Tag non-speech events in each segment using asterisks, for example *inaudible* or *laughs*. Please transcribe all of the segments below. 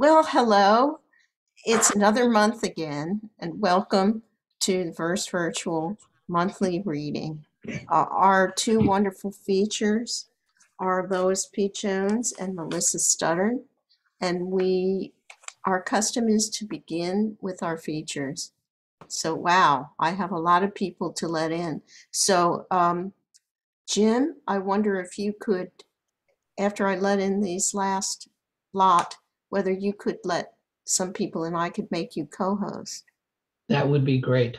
Well, hello. It's another month again, and welcome to the Verse Virtual Monthly Reading. Uh, our two wonderful features are Lois P. Jones and Melissa Studdard, and we our custom is to begin with our features. So, wow, I have a lot of people to let in. So, um, Jim, I wonder if you could, after I let in these last lot, whether you could let some people and I could make you co-host. That would be great.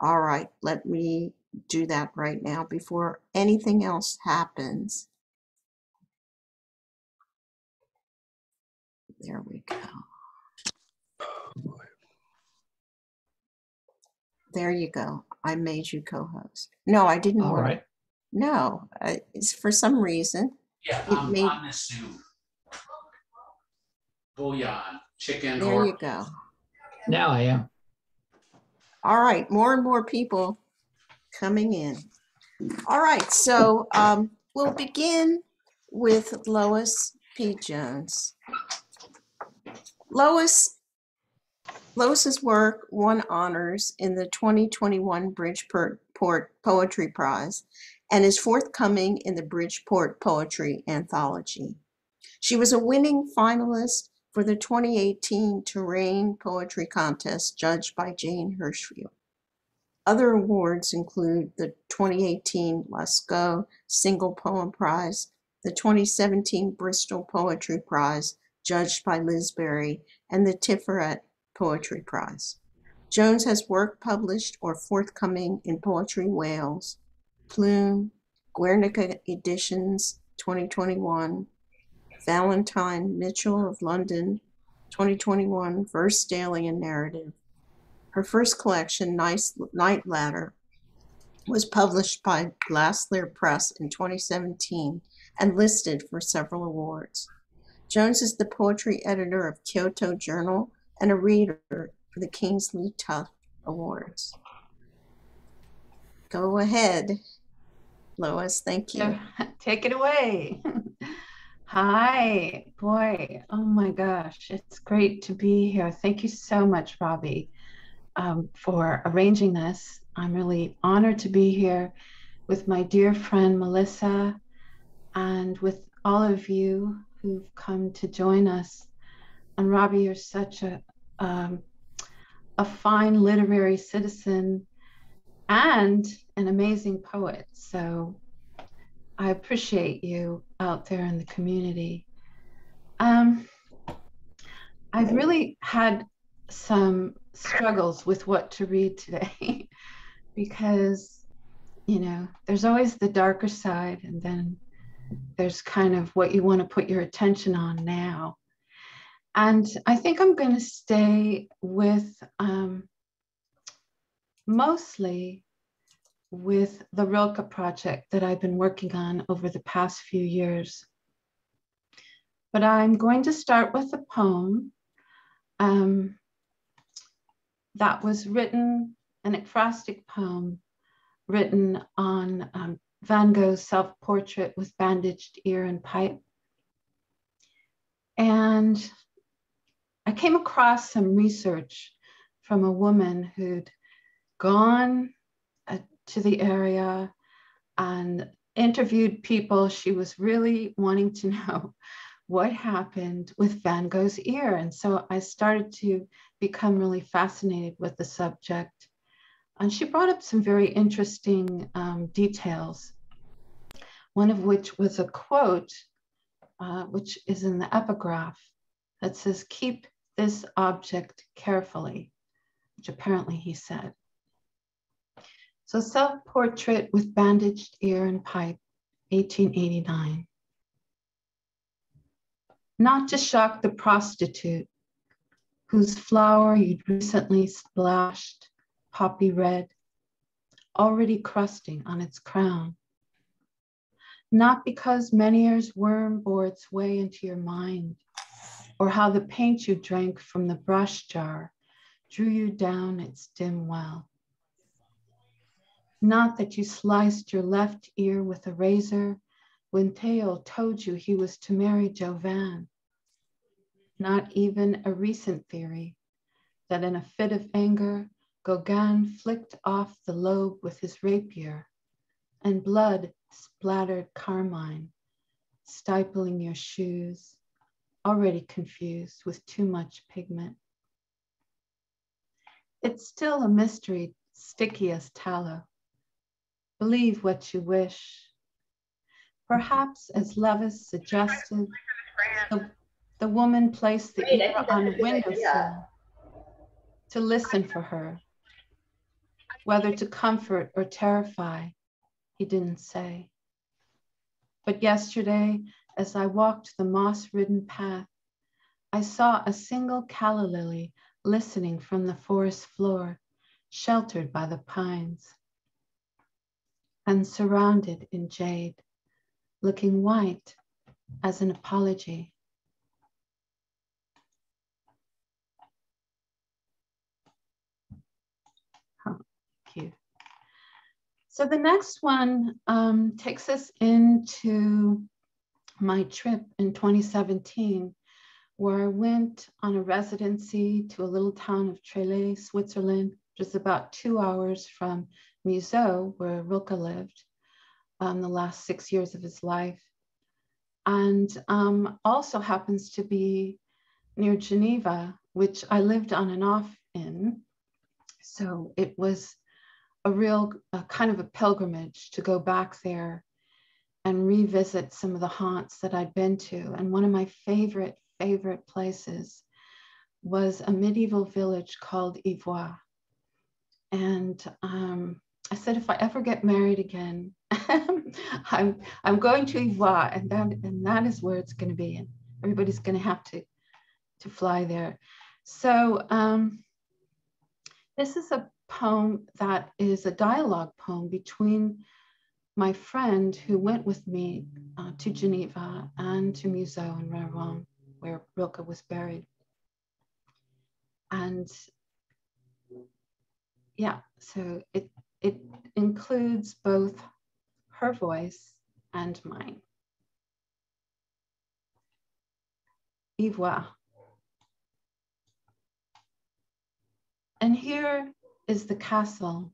All right, let me do that right now before anything else happens. There we go. There you go. I made you co-host. No, I didn't. All want- right. No, I- it's for some reason. Yeah, It I'm may- on the soup. Bouillon, chicken There or you go. Now I am. All right, more and more people coming in. All right, so um, we'll begin with Lois P. Jones. Lois, Lois's work won honors in the 2021 Bridport Port Poetry Prize and is forthcoming in the Bridport Poetry Anthology. She was a winning finalist for the 2018 Terrain Poetry Contest judged by Jane Hirshfield. Other awards include the 2018 Lascaux Single Poem Prize, the 2017 Bristol Poetry Prize judged by Liz Berry, and the Tiferet Poetry Prize. Jones has work published or forthcoming in Poetry Wales, Plume, Guernica Editions 2021, Valentine Mitchell of London, 2021, Verse Daily and Narrative. Her first collection, Nice Night Ladder, was published by Glass Lyre Press in 2017 and listed for several awards. Jones is the poetry editor of Kyoto Journal and a reader for the Kingsley Tufts Awards. Go ahead, Lois. Thank you. *laughs* Take it away. *laughs* Hi, boy. Oh my gosh, it's great to be here. Thank you so much, Robbie, um, for arranging this. I'm really honored to be here with my dear friend Melissa and with all of you who've come to join us. And Robbie, you're such a um, a fine literary citizen and an amazing poet. So I appreciate you out there in the community. Um, I've really had some struggles with what to read today *laughs* because, you know, there's always the darker side, and then there's kind of what you want to put your attention on now. And I think I'm going to stay with um, mostly with the Rilke project that I've been working on over the past few years. But I'm going to start with a poem um, that was written, an ekphrastic poem written on um, Van Gogh's self-portrait with bandaged ear and pipe. And I came across some research from a woman who'd gone to the area and interviewed people. She was really wanting to know *laughs* what happened with Van Gogh's ear. And so I started to become really fascinated with the subject. And she brought up some very interesting um, details, one of which was a quote, uh, which is in the epigraph that says, Keep this object carefully, which apparently he said. So, self portrait with bandaged ear and pipe, 1889. Not to shock the prostitute whose flower you'd recently splashed poppy red, already crusting on its crown. Not because Ménière's worm bore its way into your mind, or how the paint you drank from the brush jar drew you down its dim well. Not that you sliced your left ear with a razor when Theo told you he was to marry Jovan. not even a recent theory, that in a fit of anger, Gauguin flicked off the lobe with his rapier, and blood splattered carmine, stifling your shoes, already confused with too much pigment. It's still a mystery, sticky as tallow. Believe what you wish. Perhaps, as Levis suggested, the, the woman placed the I ear on a windowsill to listen for her. Whether to comfort or terrify, he didn't say. But yesterday, as I walked the moss ridden path, I saw a single calla lily listening from the forest floor, sheltered by the pines and surrounded in jade, looking white as an apology. So the next one um, takes us into my trip in 2017, where I went on a residency to a little town of Trelay, Switzerland, which is about two hours from Muzot, where Rilke lived um, the last six years of his life. And um, also happens to be near Geneva, which I lived on and off in. So it was a real a kind of a pilgrimage to go back there and revisit some of the haunts that I'd been to. And one of my favorite, favorite places was a medieval village called Ivoire. And um, I said, if I ever get married again, *laughs* I'm I'm going to Ivoire, and that and that is where it's going to be. And everybody's going to have to to fly there. So um, this is a poem that is a dialogue poem between my friend who went with me uh, to Geneva and to Muzot in Raron, where Rilke was buried. And yeah, so it it includes both her voice and mine. Ivoire. And here is the castle.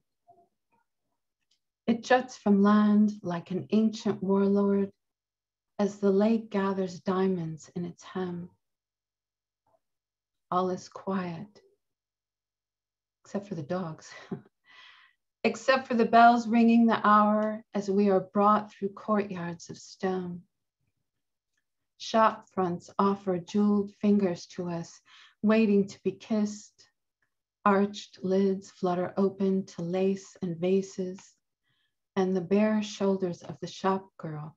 It juts from land like an ancient warlord as the lake gathers diamonds in its hem. All is quiet, except for the dogs. *laughs* except for the bells ringing the hour as we are brought through courtyards of stone. Shop fronts offer jeweled fingers to us, waiting to be kissed. Arched lids flutter open to lace and vases, and the bare shoulders of the shop girl.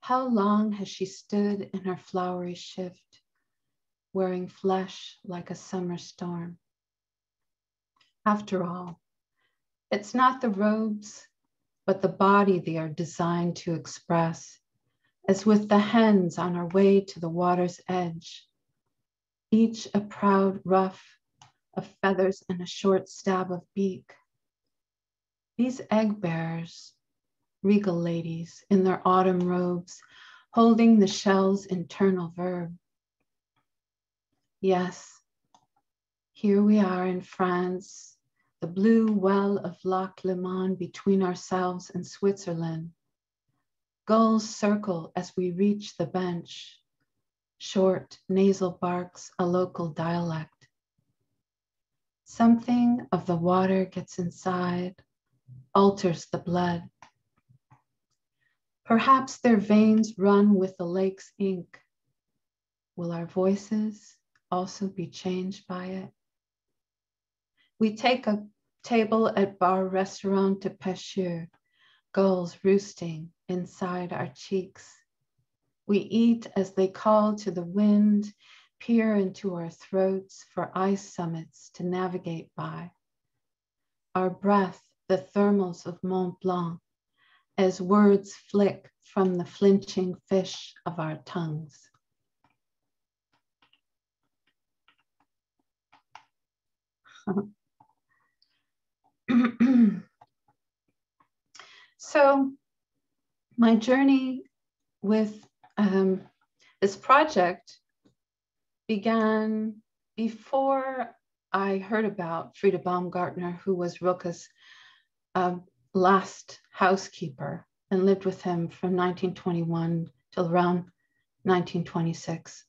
How long has she stood in her flowery shift, wearing flesh like a summer storm? After all, it's not the robes, but the body they are designed to express, as with the hens on our way to the water's edge, each a proud ruff of feathers and a short stab of beak. These egg bearers, regal ladies in their autumn robes, holding the shell's internal verb. Yes, here we are in France, the blue well of Lac Léman between ourselves and Switzerland. Gulls circle as we reach the bench. Short nasal barks, a local dialect. Something of the water gets inside, alters the blood. Perhaps their veins run with the lake's ink. Will our voices also be changed by it? We take a table at Bar Restaurant de Pêcheur, gulls roosting inside our cheeks. We eat as they call to the wind, peer into our throats for ice summits to navigate by. Our breath, the thermals of Mont Blanc, as words flick from the flinching fish of our tongues. *laughs* *clears throat* so my journey with um, this project began before I heard about Frida Baumgartner, who was Rilke's uh, last housekeeper and lived with him from 1921 till around 1926.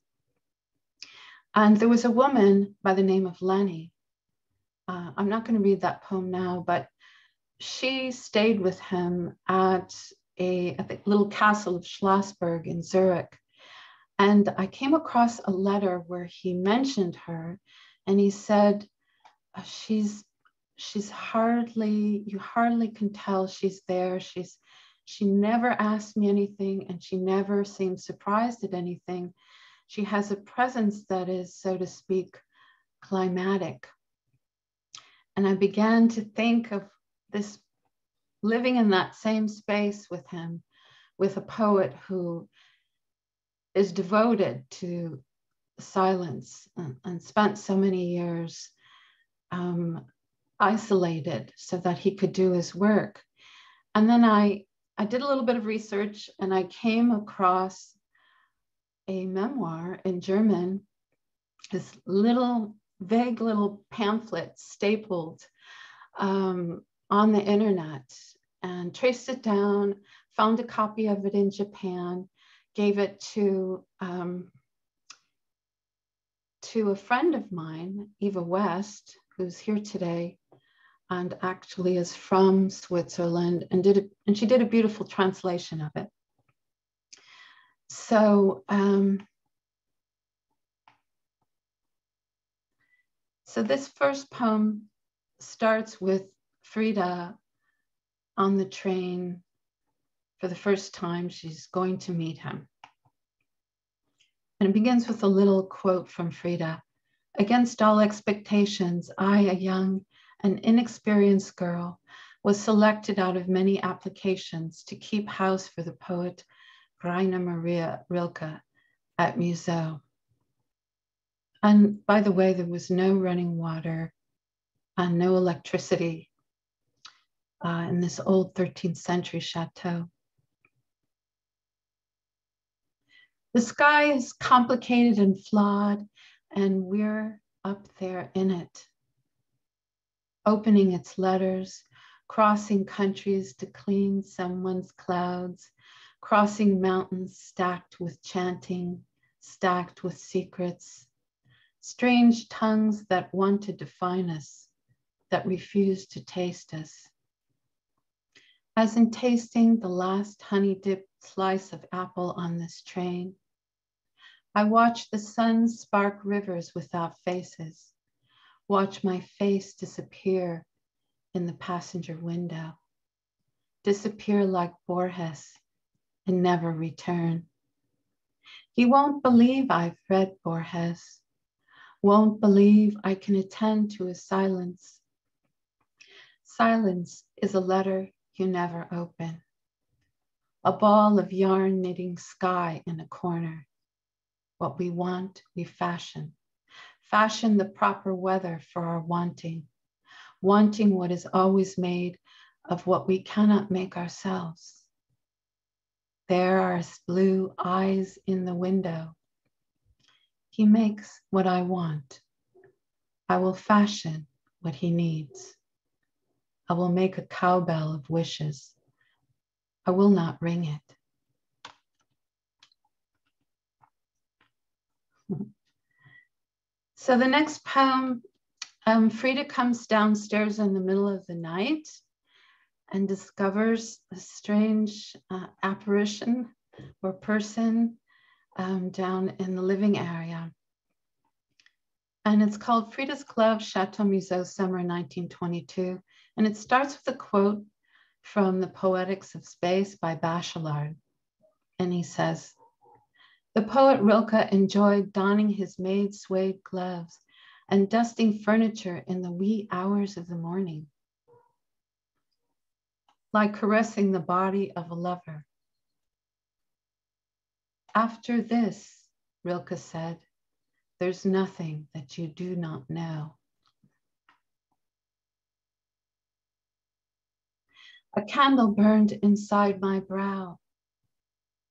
And there was a woman by the name of Lenny. Uh, I'm not going to read that poem now, but she stayed with him at a at the little castle of Schlossberg in Zurich. And I came across a letter where he mentioned her and he said, uh, she's she's hardly, you hardly can tell she's there. She's she never asked me anything and she never seemed surprised at anything. She has a presence that is, so to speak, climatic. And I began to think of this living in that same space with him, with a poet who is devoted to silence and, and spent so many years um, isolated so that he could do his work. And then I I did a little bit of research and I came across a memoir in German, this little, vague little pamphlet stapled um, on the internet and traced it down, found a copy of it in Japan, gave it to, um, to a friend of mine, Eva West, who's here today, and actually is from Switzerland and did a, and she did a beautiful translation of it. So um, so this first poem starts with Frida on the train for the first time. She's going to meet him. And it begins with a little quote from Frida. Against all expectations, I, a young and inexperienced girl, was selected out of many applications to keep house for the poet Rainer Maria Rilke at Muzot. And by the way, there was no running water and no electricity uh, in this old 13th century chateau. The sky is complicated and flawed, and we're up there in it opening its letters, crossing countries to clean someone's clouds, crossing mountains stacked with chanting, stacked with secrets, strange tongues that want to define us, that refuse to taste us. As in tasting the last honey dipped slice of apple on this train, I watch the sun spark rivers without faces watch my face disappear in the passenger window, disappear like Borges and never return. He won't believe I've read Borges, won't believe I can attend to his silence. Silence is a letter you never open, a ball of yarn knitting sky in a corner. What we want, we fashion fashion the proper weather for our wanting, wanting what is always made of what we cannot make ourselves. There are blue eyes in the window. He makes what I want. I will fashion what he needs. I will make a cowbell of wishes. I will not ring it. *laughs* So the next poem, um, Frida comes downstairs in the middle of the night and discovers a strange uh, apparition or person um, down in the living area. And it's called Frida's Glove, Chateau Muzot, Summer 1922. And it starts with a quote from The Poetics of Space by Bachelard. And he says, the poet Rilke enjoyed donning his maid suede gloves and dusting furniture in the wee hours of the morning, like caressing the body of a lover. After this, Rilke said, there's nothing that you do not know. A candle burned inside my brow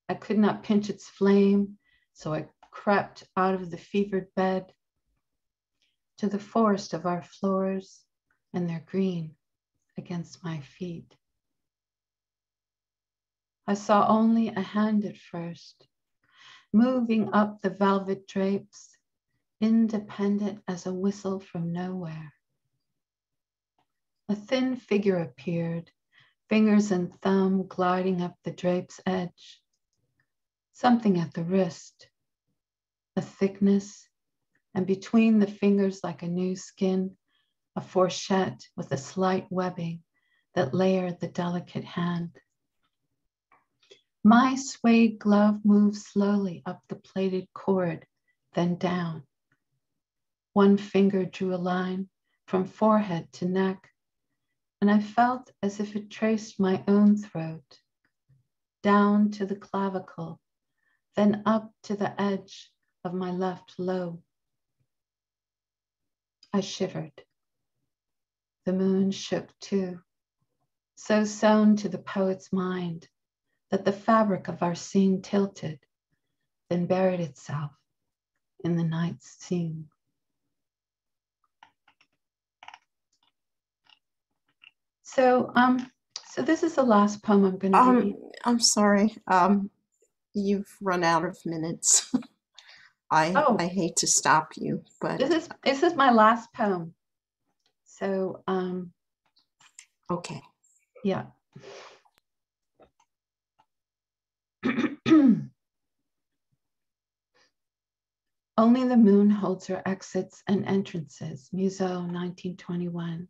I could not pinch its flame, so I crept out of the fevered bed to the forest of our floors and their green against my feet. I saw only a hand at first, moving up the velvet drapes, independent as a whistle from nowhere. A thin figure appeared, fingers and thumb gliding up the drape's edge. Something at the wrist, a thickness, and between the fingers, like a new skin, a fourchette with a slight webbing that layered the delicate hand. My suede glove moved slowly up the plaited cord, then down. One finger drew a line from forehead to neck, and I felt as if it traced my own throat, down to the clavicle, then up to the edge of my left lobe. I shivered. The moon shook too, so sewn to the poet's mind that the fabric of our scene tilted, then buried itself in the night's scene. So, um, so this is the last poem I'm going to Um, read. I'm sorry. Um, you've run out of minutes. *laughs* I Oh. I hate to stop you, but This is this is my last poem. So, um, okay. yeah. *clears throat* Only the moon holds her exits and entrances, Muzot 1921.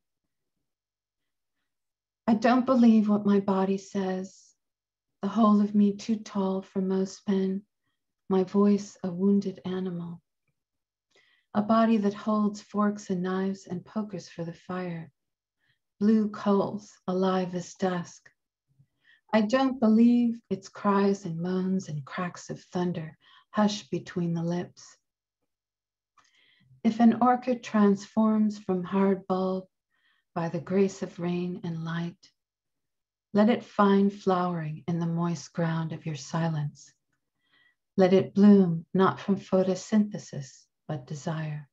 I don't believe what my body says, the whole of me too tall for most men, my voice a wounded animal. A body that holds forks and knives and pokers for the fire, blue coals alive as dusk. I don't believe its cries and moans and cracks of thunder hush between the lips. If an orchid transforms from hard bulb by the grace of rain and light, let it find flowering in the moist ground of your silence. Let it bloom not from photosynthesis, but desire.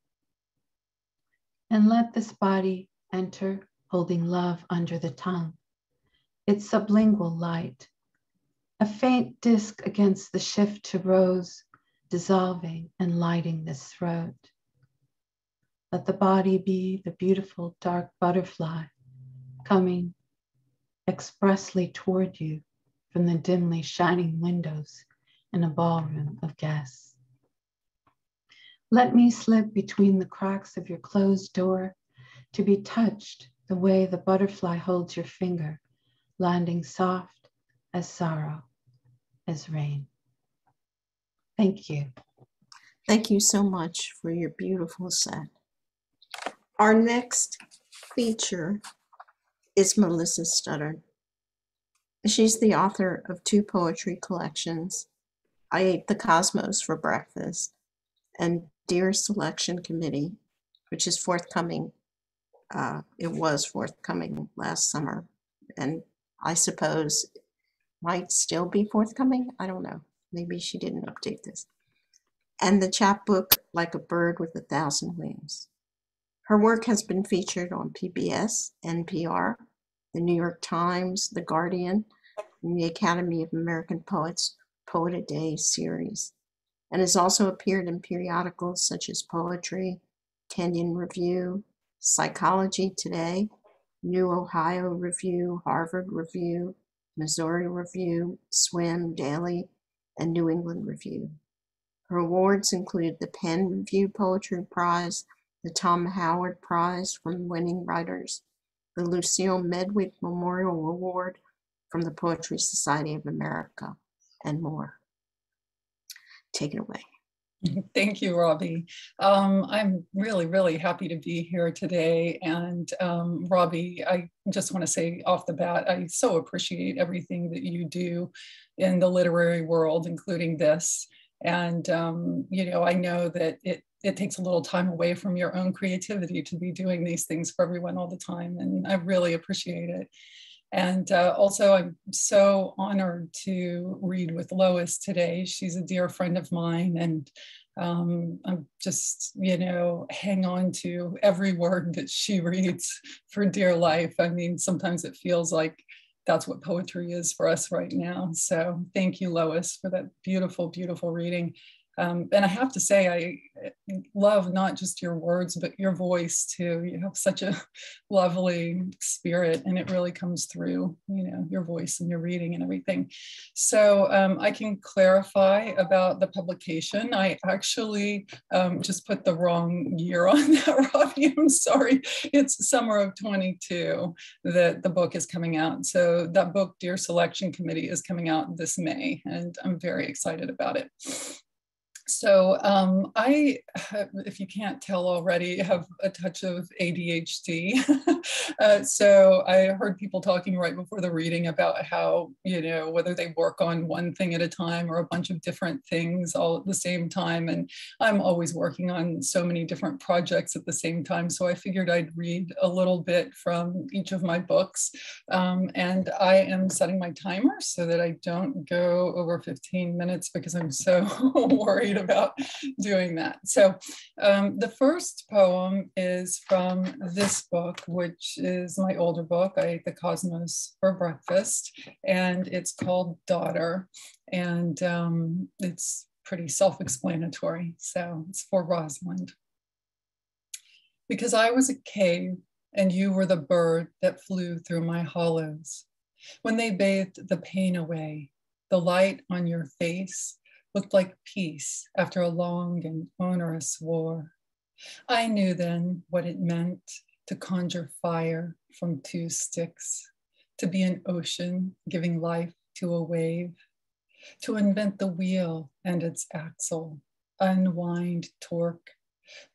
And let this body enter holding love under the tongue, its sublingual light, a faint disk against the shift to rose, dissolving and lighting this throat. Let the body be the beautiful dark butterfly coming expressly toward you from the dimly shining windows in a ballroom of guests. Let me slip between the cracks of your closed door to be touched the way the butterfly holds your finger, landing soft as sorrow, as rain. Thank you. Thank you so much for your beautiful set. Our next feature is Melissa Studdard. She's the author of two poetry collections, I Ate the Cosmos for Breakfast, and Dear Selection Committee, which is forthcoming. Uh, it was forthcoming last summer, and I suppose might still be forthcoming. I don't know. Maybe she didn't update this. And the chapbook, Like a Bird with a Thousand Wings. Her work has been featured on PBS, NPR, the New York Times, The Guardian, and the Academy of American Poets Poet a Day series, and has also appeared in periodicals such as Poetry, Kenyon Review, Psychology Today, New Ohio Review, Harvard Review, Missouri Review, Swim Daily, and New England Review. Her awards include the Penn Review Poetry Prize, the Tom Howard Prize from Winning Writers, the Lucille Medwick Memorial Award from the Poetry Society of America, and more. Take it away. *laughs* Thank you, Robbie. Um, I'm really, really happy to be here today. And um, Robbie, I just want to say off the bat, I so appreciate everything that you do in the literary world, including this. And, um, you know, I know that it, it takes a little time away from your own creativity to be doing these things for everyone all the time. And I really appreciate it. And uh, also, I'm so honored to read with Lois today. She's a dear friend of mine, and um, I'm just, you know, hang on to every word that she *laughs* reads for dear life. I mean, sometimes it feels like that's what poetry is for us right now. So thank you, Lois, for that beautiful, beautiful reading. Um, and I have to say, I love not just your words, but your voice too. You have such a *laughs* lovely spirit, and it really comes through, you know, your voice and your reading and everything. So um, I can clarify about the publication. I actually um, just put the wrong year *laughs* on that, Robbie. I'm sorry. It's summer of 22 that the book is coming out. So that book, Dear Selection Committee, is coming out this May, and I'm very excited about it. So um, I, if you can't tell already, have a touch of ADHD. *laughs* uh, so I heard people talking right before the reading about how, you know, whether they work on one thing at a time or a bunch of different things all at the same time. And I'm always working on so many different projects at the same time. So I figured I'd read a little bit from each of my books. Um, and I am setting my timer so that I don't go over 15 minutes because I'm so *laughs* worried *laughs* about doing that. So um, the first poem is from this book, which is my older book. I ate the cosmos for breakfast, and it's called Daughter. And um, it's pretty self-explanatory. So it's for Rosalind. Because I was a cave and you were the bird that flew through my hollows. When they bathed the pain away, the light on your face looked like peace after a long and onerous war. I knew then what it meant to conjure fire from two sticks, to be an ocean giving life to a wave, to invent the wheel and its axle, unwind torque,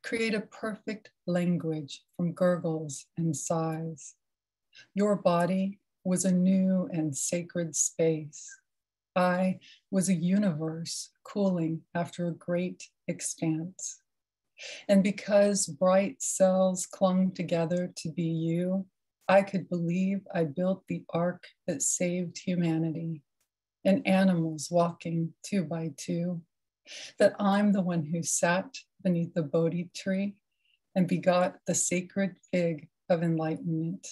create a perfect language from gurgles and sighs. Your body was a new and sacred space, I was a universe cooling after a great expanse. And because bright cells clung together to be you, I could believe I built the ark that saved humanity and animals walking two by two, that I'm the one who sat beneath the Bodhi tree and begot the sacred fig of enlightenment.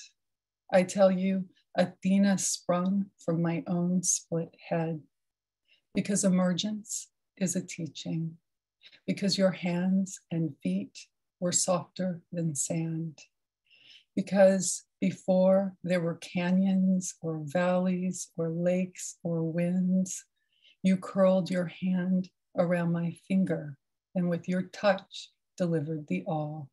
I tell you, Athena sprung from my own split head. Because emergence is a teaching, because your hands and feet were softer than sand, because before there were canyons or valleys or lakes or winds, you curled your hand around my finger and with your touch delivered the all.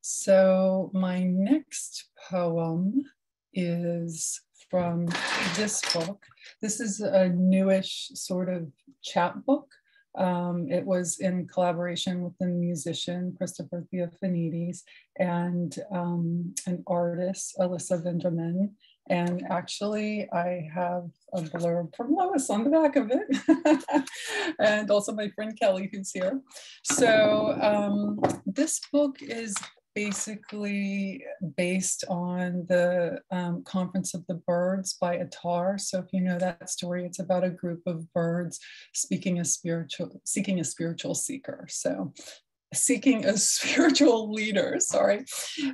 So, my next poem is from this book. This is a newish sort of chapbook. Um, it was in collaboration with the musician Christopher Theofanidis and um, an artist, Alyssa Vendramin. And actually, I have a blurb from Lois on the back of it, *laughs* and also my friend Kelly, who's here. So, um, this book is basically based on the um, Conference of the Birds by Attar. So if you know that story, it's about a group of birds speaking a spiritual, seeking a spiritual seeker. So seeking a *laughs* spiritual leader, sorry.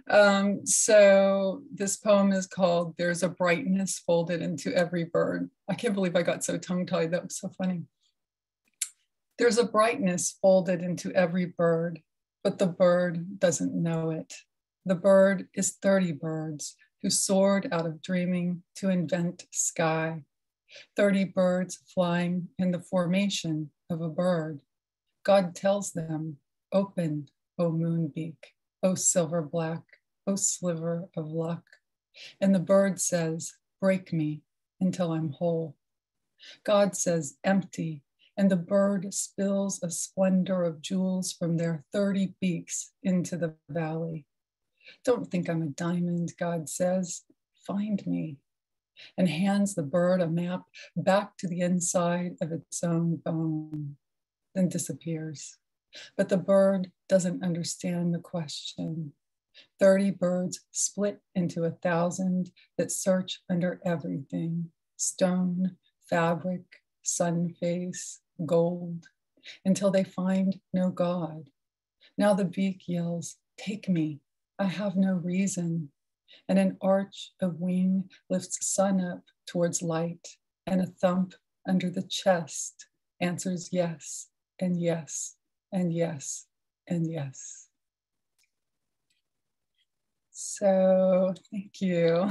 Um, so this poem is called There's a Brightness Folded into Every Bird. I can't believe I got so tongue-tied, that was so funny. There's a brightness folded into every bird, but the bird doesn't know it. The bird is 30 birds who soared out of dreaming to invent sky. 30 birds flying in the formation of a bird. God tells them, Open, O moonbeak, O silver black, O sliver of luck. And the bird says, Break me until I'm whole. God says, Empty, and the bird spills a splendor of jewels from their 30 beaks into the valley. Don't think I'm a diamond, God says. Find me. And hands the bird a map back to the inside of its own bone, then disappears. But the bird doesn't understand the question. 30 birds split into a thousand that search under everything stone, fabric, sun face, gold, until they find no God. Now the beak yells, Take me, I have no reason. And an arch of wing lifts sun up towards light, and a thump under the chest answers yes, and yes, and yes, and yes. So, thank you.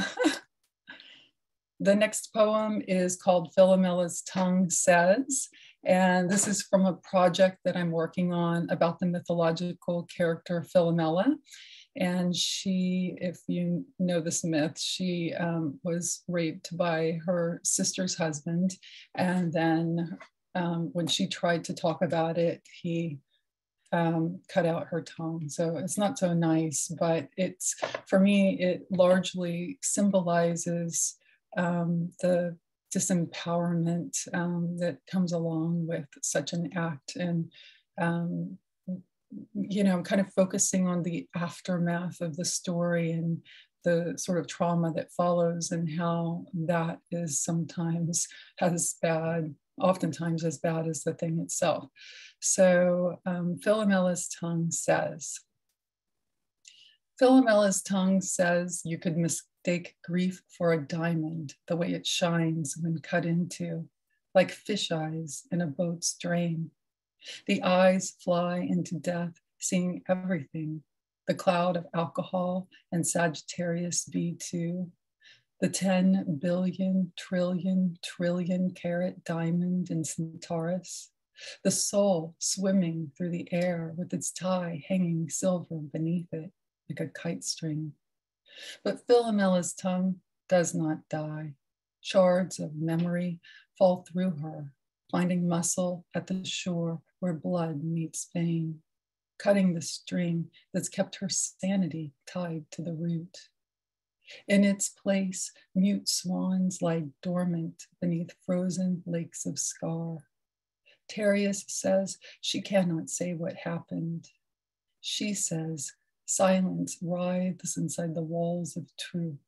*laughs* the next poem is called Philomela's Tongue Says, and this is from a project that I'm working on about the mythological character Philomela. And she, if you know this myth, she um, was raped by her sister's husband. And then um, when she tried to talk about it, he um, cut out her tongue. So it's not so nice, but it's, for me, it largely symbolizes um, the disempowerment um, that comes along with such an act. And um, you know, kind of focusing on the aftermath of the story and the sort of trauma that follows and how that is sometimes as bad, oftentimes as bad as the thing itself. So um, Philomela's tongue says, Philomela's tongue says you could mistake grief for a diamond, the way it shines when cut into, like fish eyes in a boat's drain. The eyes fly into death, seeing everything the cloud of alcohol and Sagittarius B2, the 10 billion, trillion, trillion carat diamond in Centaurus, the soul swimming through the air with its tie hanging silver beneath it like a kite string. But Philomela's tongue does not die. Shards of memory fall through her, finding muscle at the shore where blood meets vein, cutting the string that's kept her sanity tied to the root. In its place, mute swans lie dormant beneath frozen lakes of scar. Tereus says she cannot say what happened. She says silence writhes inside the walls of truth,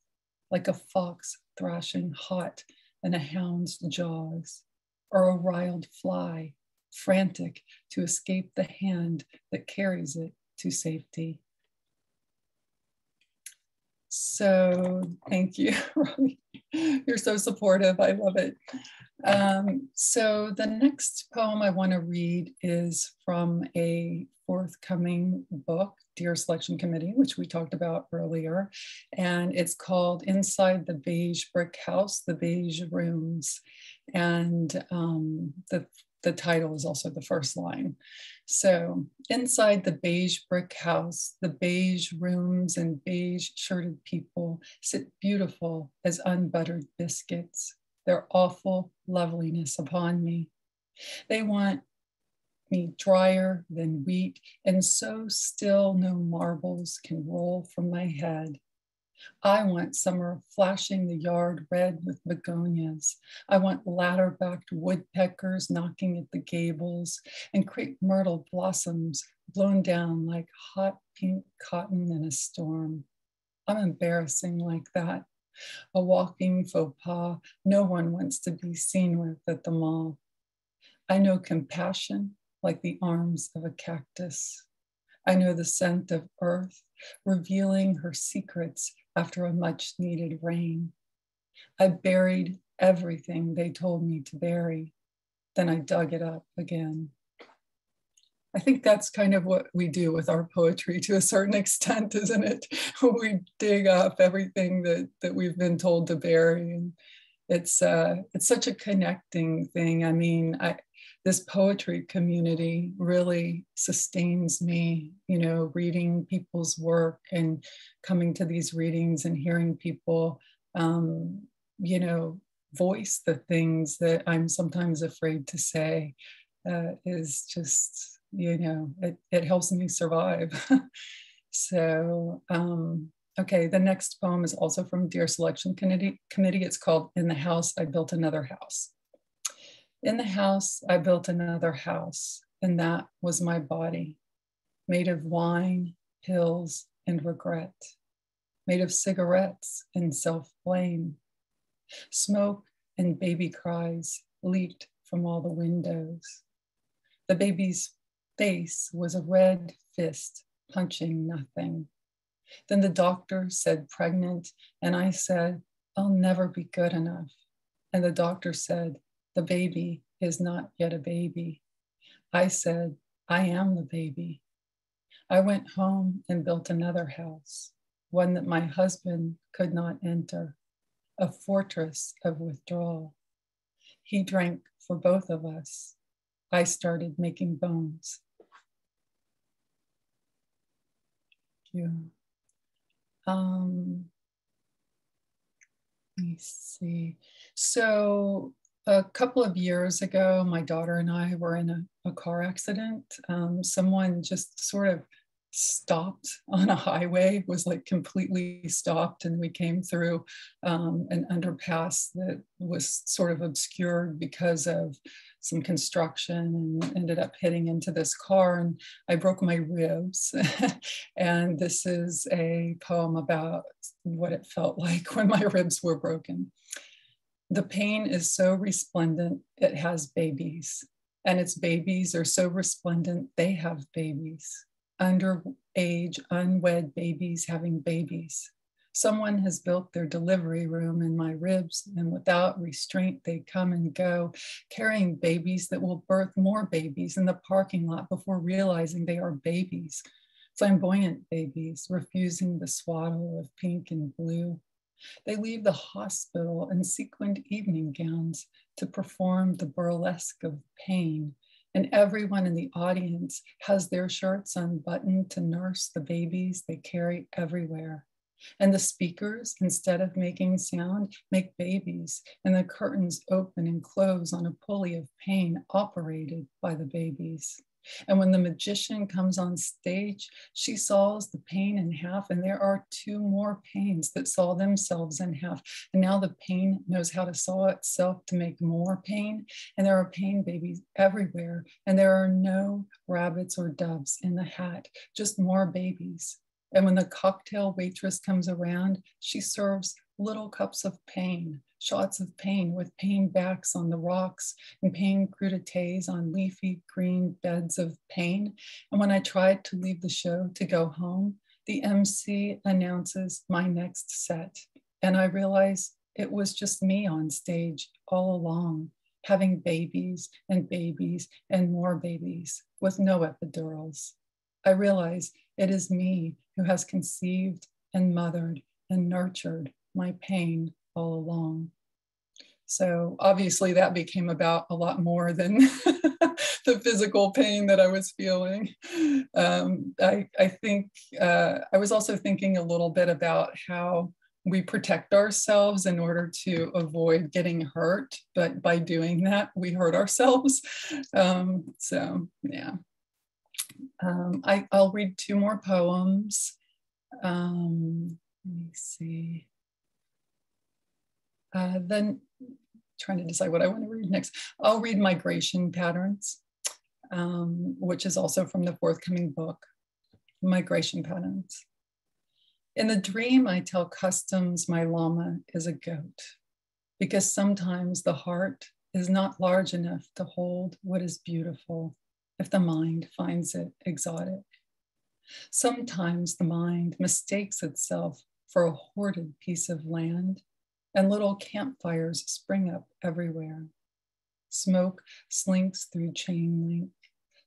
like a fox thrashing hot in a hound's jaws, or a riled fly frantic to escape the hand that carries it to safety. So thank you, *laughs* Robbie. You're so supportive. I love it. Um, so the next poem I want to read is from a forthcoming book, Dear Selection Committee, which we talked about earlier. And it's called Inside the Beige Brick House, the Beige Rooms. And um, the the title is also the first line. So inside the beige brick house, the beige rooms and beige shirted people sit beautiful as unbuttered biscuits, their awful loveliness upon me. They want me drier than wheat, and so still no marbles can roll from my head. I want summer flashing the yard red with begonias. I want ladder backed woodpeckers knocking at the gables and crepe myrtle blossoms blown down like hot pink cotton in a storm. I'm embarrassing like that. A walking faux pas no one wants to be seen with at the mall. I know compassion like the arms of a cactus. I know the scent of earth revealing her secrets after a much needed rain. I buried everything they told me to bury. Then I dug it up again. I think that's kind of what we do with our poetry to a certain *laughs* extent, isn't it? *laughs* we dig up everything that, that we've been told to bury. And it's, uh, it's such a connecting thing. I mean, I, this poetry community really sustains me, you know, reading people's work and coming to these readings and hearing people, um, you know, voice the things that I'm sometimes afraid to say uh, is just, you know, it, it helps me survive. *laughs* so, um, okay, the next poem is also from Dear Selection Committee. Committee. It's called In the House, I Built Another House. In the house, I built another house, and that was my body, made of wine, pills, and regret, made of cigarettes and self blame. Smoke and baby cries leaked from all the windows. The baby's face was a red fist punching nothing. Then the doctor said pregnant, and I said, I'll never be good enough. And the doctor said, The baby is not yet a baby. I said, I am the baby. I went home and built another house, one that my husband could not enter, a fortress of withdrawal. He drank for both of us. I started making bones. Thank you. Um, let me see. So a couple of years ago, my daughter and I were in a, a car accident. Um, someone just sort of stopped on a highway, was like completely stopped, and we came through um, an underpass that was sort of obscured because of some construction and ended up hitting into this car and I broke my ribs. *laughs* and this is a poem about what it felt like *laughs* when my ribs were broken. The pain is so resplendent, it has babies. And its babies are so resplendent, they have babies. Underage, unwed babies having babies. Someone has built their delivery room in my ribs, and without restraint, they come and go, carrying babies that will birth more babies in the parking lot before realizing they are babies. Flamboyant babies, refusing the swaddle of pink and blue. They leave the hospital in sequined evening gowns to perform the burlesque of pain and everyone in the audience has their shirts unbuttoned to nurse the babies they carry everywhere. And the speakers, instead of making sound, make babies, and the curtains open and close on a pulley of pain operated by the babies. And when the magician comes on stage, she saws the pain in half, and there are two more pains that saw themselves in half. And now the pain knows how to saw itself to make more pain. And there are pain babies everywhere, and there are no rabbits or doves in the hat, just more babies. And when the cocktail waitress comes around, she serves little cups of pain, shots of pain with pain backs on the rocks and pain crudités on leafy green beds of pain. And when I tried to leave the show to go home, the MC announces my next set. And I realize it was just me on stage all along, having babies and babies and more babies with no epidurals. I realize it is me who has conceived and mothered and nurtured my pain all along. So obviously that became about a lot more than *laughs* the physical pain that I was feeling. Um, I, I think uh, I was also thinking a little bit about how we protect ourselves in order to avoid getting hurt, but by doing that, we hurt ourselves. *laughs* Um, so yeah. Um, I, will read two more poems. Um, let me see. Uh, then trying to decide what I want to read next. I'll read Migration Patterns, um, which is also from the forthcoming book, Migration Patterns. In the dream, I tell customs my llama is a goat, because sometimes the heart is not large enough to hold what is beautiful if the mind finds it exotic. Sometimes the mind mistakes itself for a hoarded piece of land, and little campfires spring up everywhere. Smoke slinks through chain link.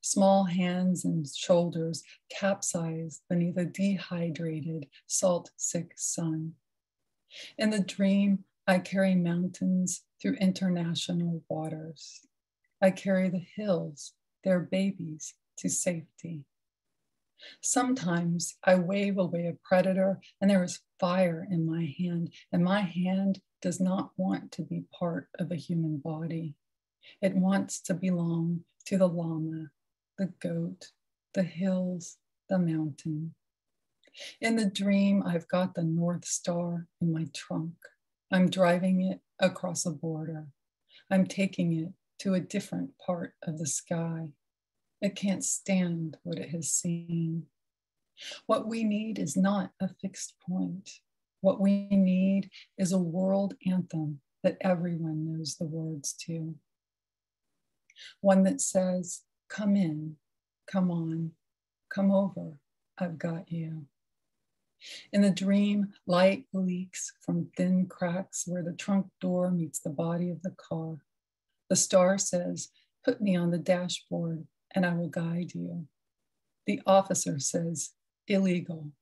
Small hands and shoulders capsize beneath a dehydrated, salt sick sun. In the dream, I carry mountains through international waters. I carry the hills their babies to safety. Sometimes I wave away a predator and there is fire in my hand, and my hand does not want to be part of a human body. It wants to belong to the llama, the goat, the hills, the mountain. In the dream, I've got the North Star in my trunk. I'm driving it across a border. I'm taking it to a different part of the sky. It can't stand what it has seen. What we need is not a fixed point. What we need is a world anthem that everyone knows the words to. One that says, Come in, come on, come over, I've got you. In the dream, light leaks from thin cracks where the trunk door meets the body of the car. The star says, Put me on the dashboard and I will guide you. The officer says, Illegal.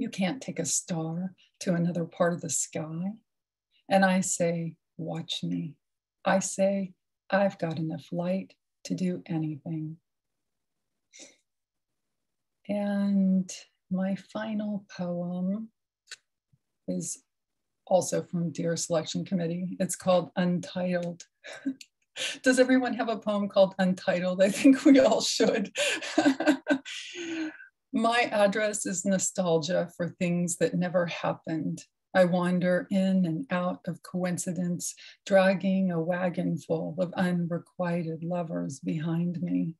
You can't take a star to another part of the sky. And I say, Watch me. I say, I've got enough light to do anything. And my final poem is also from Dear Selection Committee. It's called Untitled. *laughs* Does everyone have a poem called Untitled? I think we all should. *laughs* my address is nostalgia for things that never happened. I wander in and out of coincidence, dragging a wagon full of unrequited lovers behind me.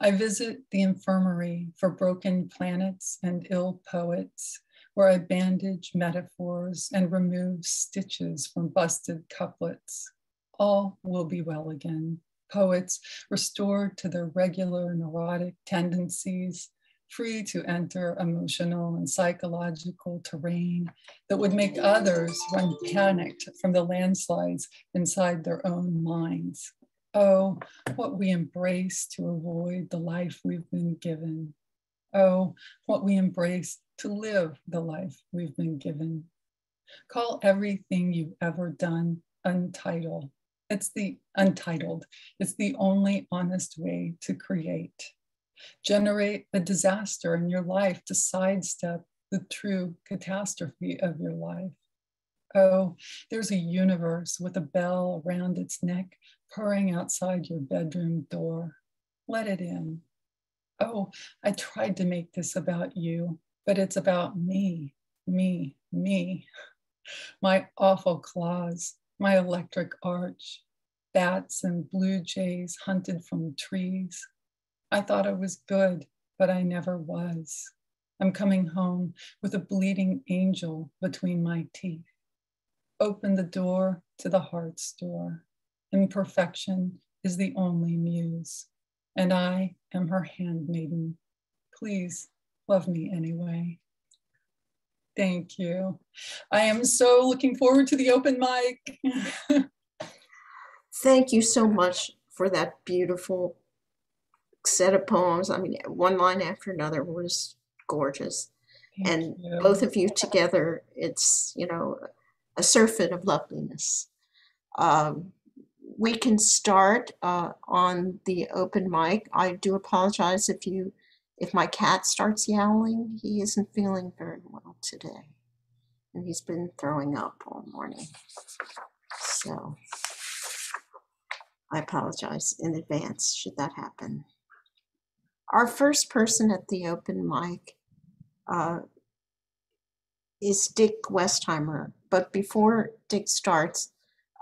I visit the infirmary for broken planets and ill poets, where I bandage metaphors and remove stitches from busted couplets. All will be well again. Poets restored to their regular neurotic tendencies, free to enter emotional and psychological terrain that would make others run panicked from the landslides inside their own minds. Oh, what we embrace to avoid the life we've been given. Oh, what we embrace to live the life we've been given. Call everything you've ever done untitled. It's the untitled. It's the only honest way to create. Generate a disaster in your life to sidestep the true catastrophe of your life. Oh, there's a universe with a bell around its neck purring outside your bedroom door. Let it in. Oh, I tried to make this about you, but it's about me, me, me. My awful claws, my electric arch, bats and blue jays hunted from trees. I thought I was good, but I never was. I'm coming home with a bleeding angel between my teeth. Open the door to the heart's door. Imperfection is the only muse, and I am her handmaiden. Please love me anyway. Thank you. I am so looking forward to the open mic. *laughs* Thank you so much for that beautiful set of poems. I mean, one line after another was gorgeous. Thank and you. both of you together, it's, you know, a surfeit of loveliness. Um, we can start uh, on the open mic. I do apologize if you, if my cat starts yowling. He isn't feeling very well today, and he's been throwing up all morning. So I apologize in advance should that happen. Our first person at the open mic uh, is Dick Westheimer. But before Dick starts,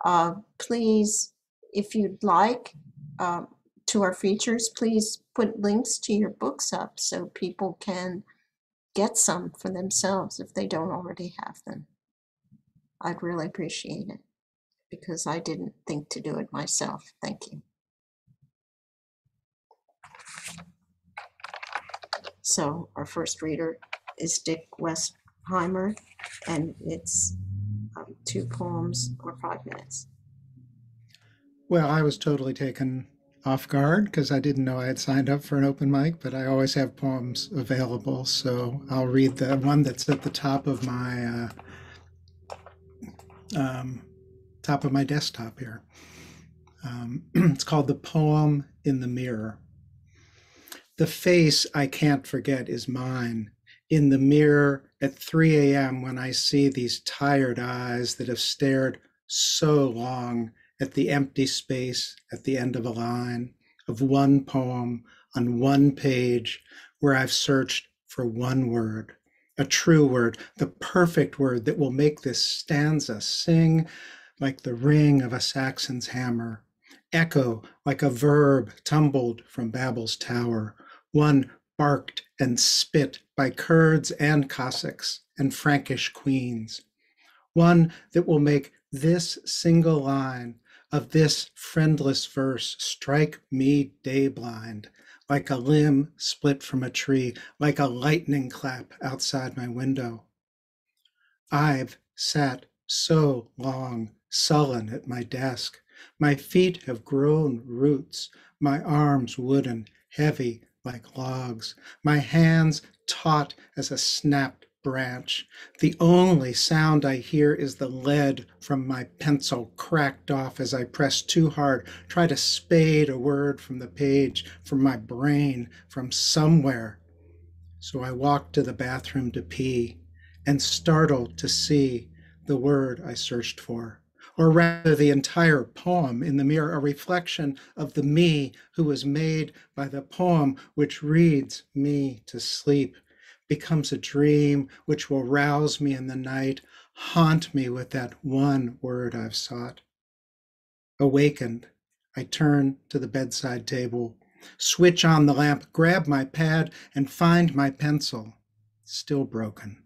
uh, please if you'd like um, to our features, please put links to your books up so people can get some for themselves if they don't already have them. I'd really appreciate it because I didn't think to do it myself. Thank you. So our first reader is Dick Westheimer, and it's um, two poems or five minutes. Well, I was totally taken off guard because I didn't know I had signed up for an open mic, but I always have poems available. So I'll read the one that's at the top of my uh, um, top of my desktop here. Um, *clears throat* it's called The Poem in the Mirror. The face I can't forget is mine. In the mirror at 3 a.m., when I see these tired eyes that have stared so long at the empty space at the end of a line of one poem on one page where I've searched for one word, a true word, the perfect word that will make this stanza sing like the ring of a Saxon's hammer, echo like a verb tumbled from Babel's tower, one barked and spit by Kurds and Cossacks and Frankish queens. One that will make this single line of this friendless verse strike me day blind, like a limb split from a tree, like a lightning clap outside my window. I've sat so long, sullen at my desk. My feet have grown roots, my arms wooden, heavy like logs, my hands taut as a snapped branch. The only sound I hear is the lead from my pencil cracked off as I press too hard, try to spade a word from the page, from my brain, from somewhere. So I walk to the bathroom to pee and startled to see the word I searched for or rather the entire poem in the mirror, a reflection of the me who was made by the poem, which reads me to sleep, becomes a dream which will rouse me in the night, haunt me with that one word I've sought. Awakened, I turn to the bedside table, switch on the lamp, grab my pad, and find my pencil, still broken.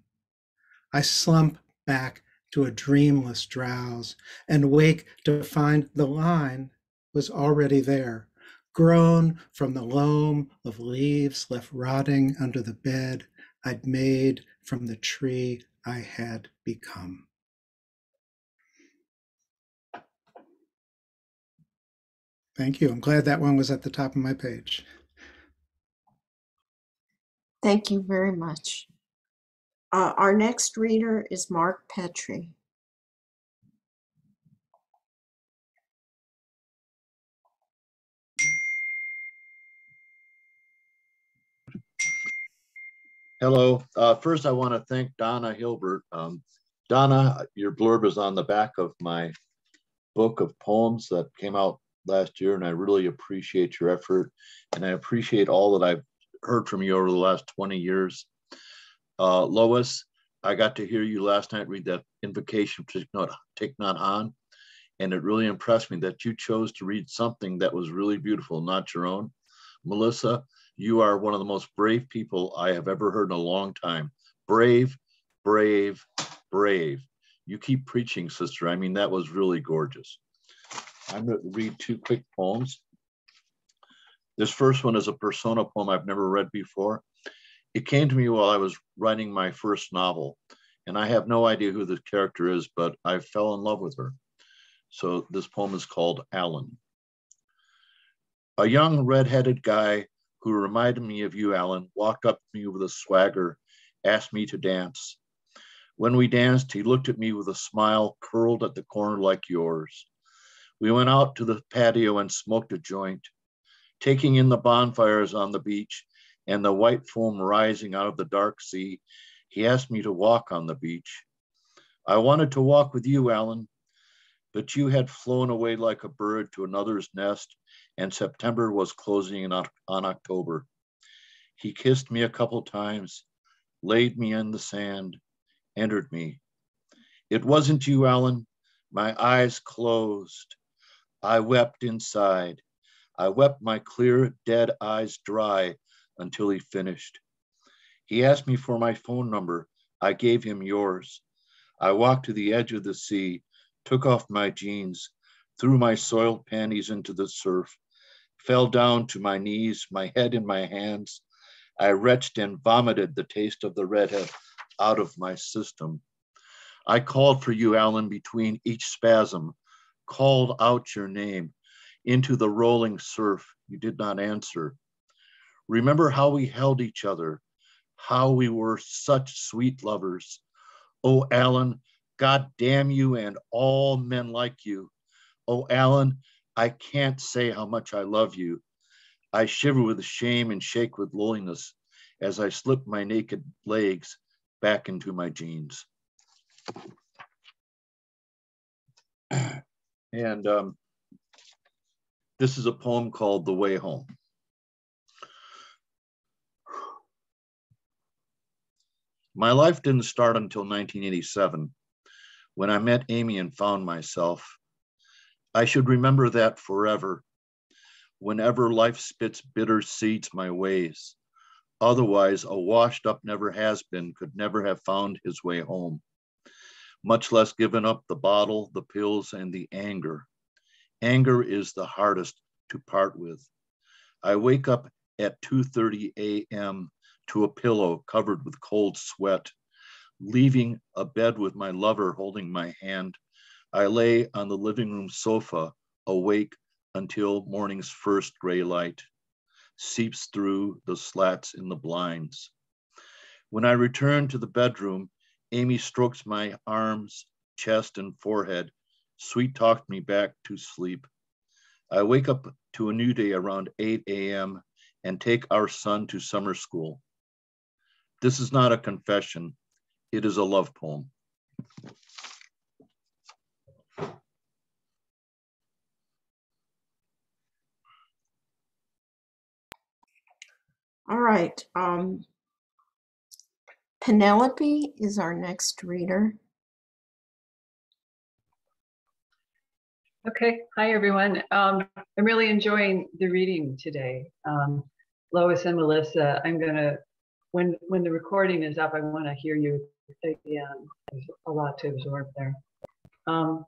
I slump back to a dreamless drowse and wake to find the line was already there, grown from the loam of leaves left rotting under the bed I'd made from the tree I had become. Thank you. I'm glad that one was at the top of my page. Thank you very much. Uh, our next reader is Mark Petrie. Hello. Uh, first, I want to thank Donna Hilbert. Um, Donna, your blurb is on the back of my book of poems that came out last year, and I really appreciate your effort. And I appreciate all that I've heard from you over the last 20 years. Uh, Lois, I got to hear you last night read that invocation to not, Thich Nhat Hanh, and it really impressed me that you chose to read something that was really beautiful, not your own. Melissa, you are one of the most brave people I have ever heard in a long time. Brave, brave, brave. You keep preaching, sister. I mean, that was really gorgeous. I'm going to read two quick poems. This first one is a persona poem I've never read before. It came to me while I was writing my first novel, and I have no idea who the character is, but I fell in love with her. So this poem is called Alan. A young red-headed guy who reminded me of you, Alan, walked up to me with a swagger, asked me to dance. When we danced, he looked at me with a smile curled at the corner like yours. We went out to the patio and smoked a joint, taking in the bonfires on the beach and the white foam rising out of the dark sea. He asked me to walk on the beach. I wanted to walk with you, Alan, but you had flown away like a bird to another's nest and September was closing in on October. He kissed me a couple times, laid me in the sand, entered me. It wasn't you, Alan. My eyes closed. I wept inside. I wept my clear, dead eyes dry until he finished. He asked me for my phone number. I gave him yours. I walked to the edge of the sea, took off my jeans, threw my soiled panties into the surf, fell down to my knees, my head in my hands. I retched and vomited the taste of the redhead out of my system. I called for you, Alan, between each spasm, called out your name into the rolling surf. You did not answer. Remember how we held each other, how we were such sweet lovers. Oh, Alan, God damn you and all men like you. Oh, Alan, I can't say how much I love you. I shiver with shame and shake with loneliness as I slip my naked legs back into my jeans. *clears throat* And um, this is a poem called The Way Home. My life didn't start until 1987 when I met Amy and found myself I should remember that forever. Whenever life spits bitter seeds my ways, Otherwise, a washed up never has been could never have found his way home, much less given up the bottle, the pills, and the anger. Anger is the hardest to part with. I wake up at 2:30 a.m. to a pillow covered with cold sweat. Leaving a bed with my lover holding my hand, I lay on the living room sofa, awake until morning's first gray light seeps through the slats in the blinds. When I return to the bedroom, Amy strokes my arms, chest, and forehead, sweet talked me back to sleep. I wake up to a new day around 8 a.m. and take our son to summer school. This is not a confession, it is a love poem. All right. Um, Penelope is our next reader. Okay, hi everyone. Um, I'm really enjoying the reading today. Um, Lois and Melissa, I'm gonna, when when the recording is up, I wanna hear you again. There's a lot to absorb there. Um,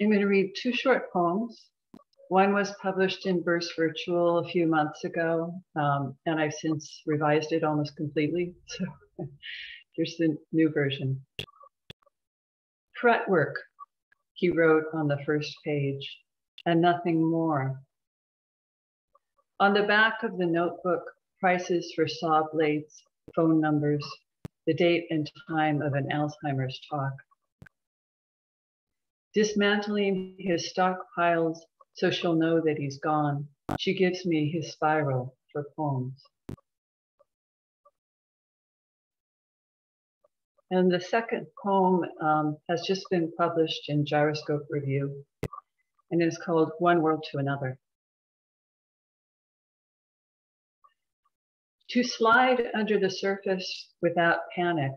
I'm gonna read two short poems. One was published in Verse Virtual a few months ago, um, and I've since revised it almost completely. *laughs* So here's the new version. Fretwork he wrote on the first page, and nothing more. On the back of the notebook, prices for saw blades, phone numbers, the date and time of an Alzheimer's talk. Dismantling his stockpiles so she'll know that he's gone, she gives me his spiral for poems. And the second poem um, has just been published in Gyroscope Review and is called One World to Another. To slide under the surface without panic,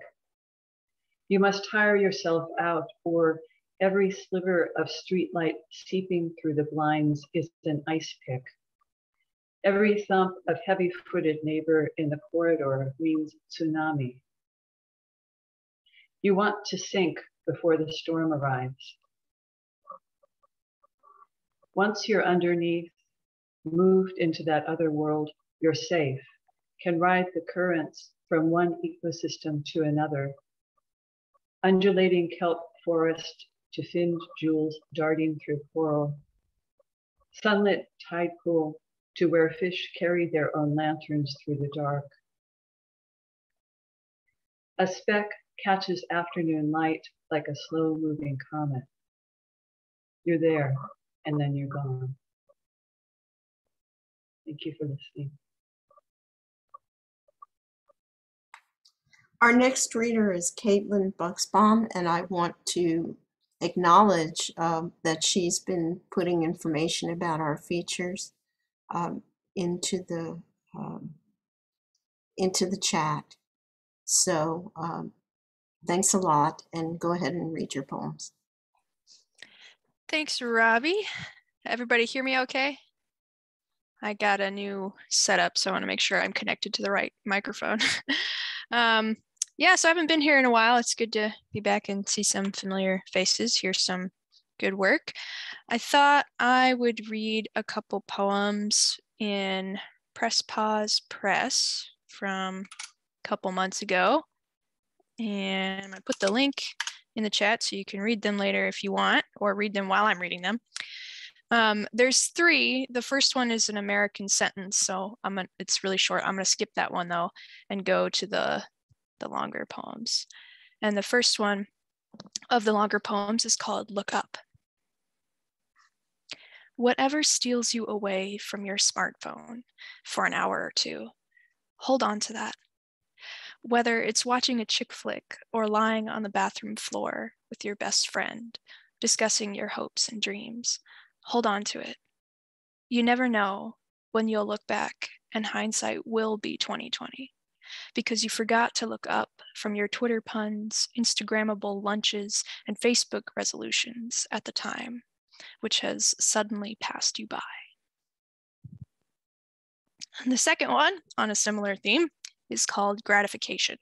you must tire yourself out, or every sliver of streetlight seeping through the blinds is an ice pick. Every thump of heavy footed neighbor in the corridor means tsunami. You want to sink before the storm arrives. Once you're underneath, moved into that other world, you're safe, can ride the currents from one ecosystem to another. Undulating kelp forest to finned jewels darting through coral. Sunlit tide pool to where fish carry their own lanterns through the dark. A speck catches afternoon light like a slow moving comet. You're there and then you're gone. Thank you for listening. Our next reader is Caitlin Bucksbaum, and I want to acknowledge um, that she's been putting information about our features um, into the um, into the chat. So um, Thanks a lot, and go ahead and read your poems. Thanks, Robbie. Everybody hear me okay? I got a new setup, so I want to make sure I'm connected to the right microphone. *laughs* um, yeah, so I haven't been here in a while. It's good to be back and see some familiar faces, hear some good work. I thought I would read a couple poems in Press Pause Press from a couple months ago. And gonna put the link in the chat so you can read them later if you want, or read them while I'm reading them. Um, there's three. The first one is an American sentence, so I'm gonna, it's really short. I'm gonna skip that one though and go to the, the longer poems. And the first one of the longer poems is called Look Up. Whatever steals you away from your smartphone for an hour or two, hold on to that whether it's watching a chick flick or lying on the bathroom floor with your best friend, discussing your hopes and dreams, hold on to it. You never know when you'll look back and hindsight will be 2020 because you forgot to look up from your Twitter puns, Instagrammable lunches, and Facebook resolutions at the time, which has suddenly passed you by. And the second one, on a similar theme, is called gratification.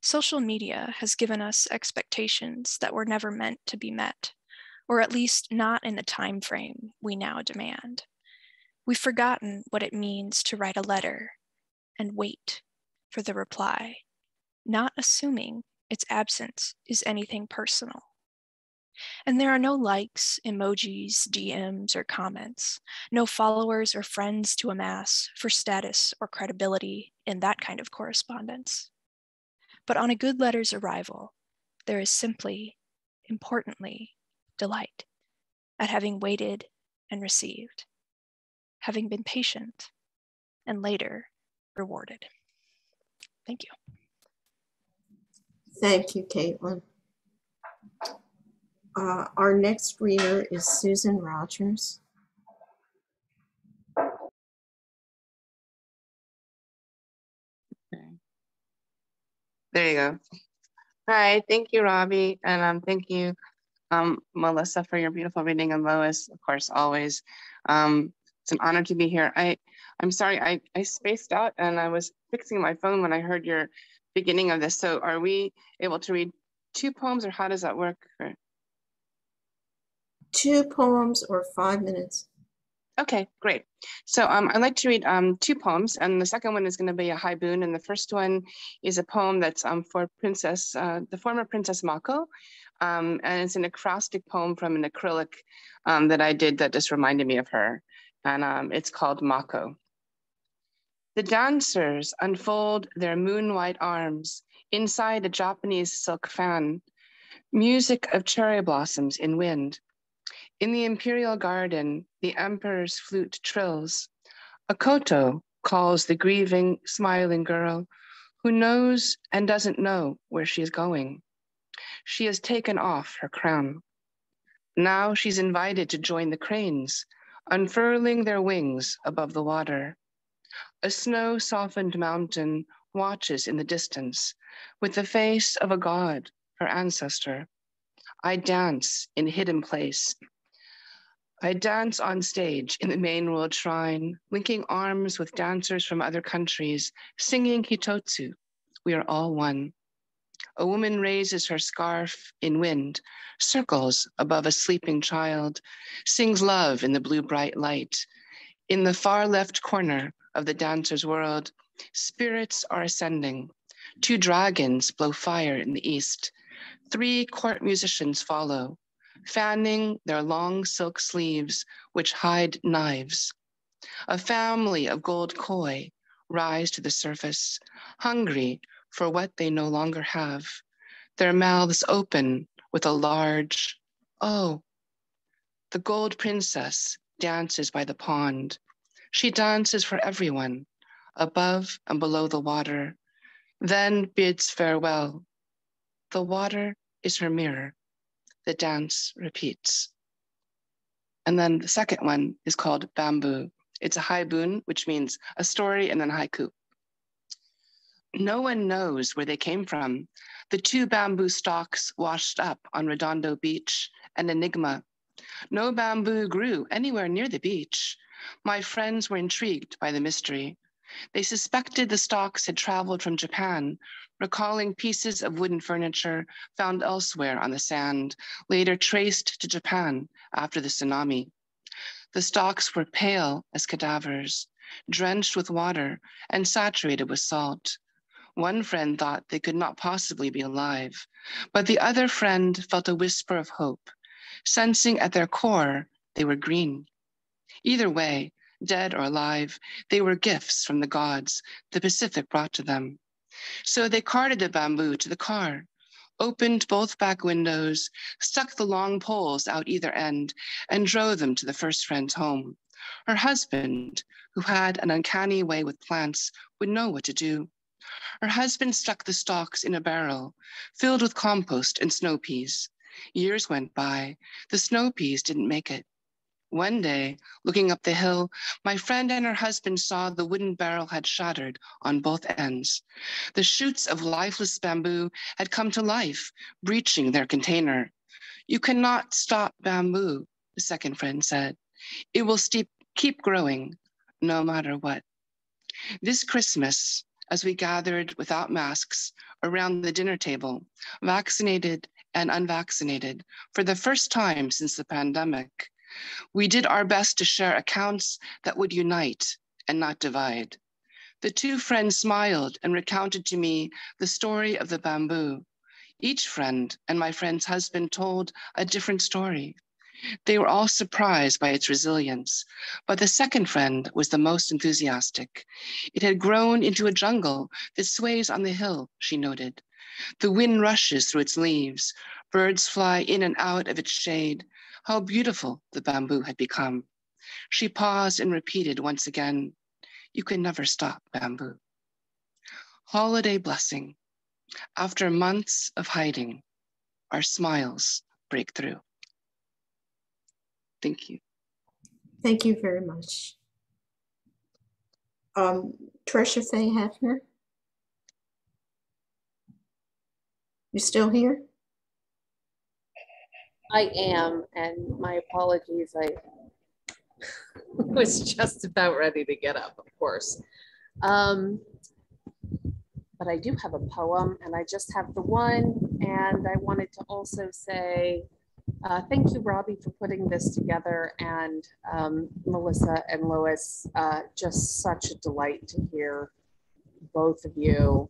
Social media has given us expectations that were never meant to be met, or at least not in the time frame we now demand. We've forgotten what it means to write a letter and wait for the reply, not assuming its absence is anything personal. And there are no likes, emojis, DMs, or comments, no followers or friends to amass for status or credibility in that kind of correspondence. But on a good letter's arrival, there is simply, importantly, delight at having waited and received, having been patient and later rewarded. Thank you. Thank you, Caitlin. Uh, our next reader is Susan Rogers. Okay. There you go. Hi, thank you, Robbie, and um, thank you, um, Melissa, for your beautiful reading, and Lois, of course, always. Um, it's an honor to be here. I, I'm sorry, I, I spaced out and I was fixing my phone when I heard your beginning of this. So are we able to read two poems or how does that work? Or- Two poems or five minutes. Okay, great. So um, I'd like to read um, two poems, and the second one is going to be a haibun, and the first one is a poem that's um, for Princess, uh, the former Princess Mako, um, and it's an acrostic poem from an acrylic um, that I did that just reminded me of her, and um, it's called Mako. The dancers unfold their moon-white arms inside a Japanese silk fan, music of cherry blossoms in wind. In the imperial garden, the emperor's flute trills. A koto calls the grieving, smiling girl who knows and doesn't know where she is going. She has taken off her crown. Now she's invited to join the cranes, unfurling their wings above the water. A snow softened mountain watches in the distance with the face of a god, her ancestor. I dance in hidden place I dance on stage in the main world shrine, linking arms with dancers from other countries, singing Hitotsu. We are all one. A woman raises her scarf in wind, circles above a sleeping child, sings love in the blue bright light. In the far left corner of the dancer's world, spirits are ascending. Two dragons blow fire in the east. Three court musicians follow fanning their long silk sleeves, which hide knives. A family of gold koi rise to the surface, hungry for what they no longer have, their mouths open with a large, oh. The gold princess dances by the pond. She dances for everyone, above and below the water, then bids farewell. The water is her mirror the dance repeats. And then the second one is called bamboo. It's a haibun, which means a story and then haiku. No one knows where they came from. The two bamboo stalks washed up on Redondo Beach, an enigma. No bamboo grew anywhere near the beach. My friends were intrigued by the mystery. They suspected the stocks had traveled from Japan, recalling pieces of wooden furniture found elsewhere on the sand, later traced to Japan after the tsunami. The stocks were pale as cadavers, drenched with water and saturated with salt. One friend thought they could not possibly be alive, but the other friend felt a whisper of hope, sensing at their core they were green. Either way, dead or alive, they were gifts from the gods the Pacific brought to them. So they carted the bamboo to the car, opened both back windows, stuck the long poles out either end, and drove them to the first friend's home. Her husband, who had an uncanny way with plants, would know what to do. Her husband stuck the stalks in a barrel filled with compost and snow peas. Years went by. The snow peas didn't make it. One day, looking up the hill, my friend and her husband saw the wooden barrel had shattered on both ends. The shoots of lifeless bamboo had come to life, breaching their container. You cannot stop bamboo, the second friend said. It will steep, keep growing no matter what. This Christmas, as we gathered without masks around the dinner table, vaccinated and unvaccinated, for the first time since the pandemic, we did our best to share accounts that would unite and not divide. The two friends smiled and recounted to me the story of the bamboo. Each friend and my friend's husband told a different story. They were all surprised by its resilience, but the second friend was the most enthusiastic. It had grown into a jungle that sways on the hill, she noted. The wind rushes through its leaves, birds fly in and out of its shade. How beautiful the bamboo had become. She paused and repeated once again, you can never stop bamboo. Holiday blessing. After months of hiding, our smiles break through. Thank you. Thank you very much. Um, Trisha Faye Hefner? You still here? I am, and my apologies. I *laughs* was just about ready to get up, of course. Um, but I do have a poem, and I just have the one. And I wanted to also say uh, thank you, Robbie, for putting this together, and um, Melissa and Lois. Uh, just such a delight to hear both of you.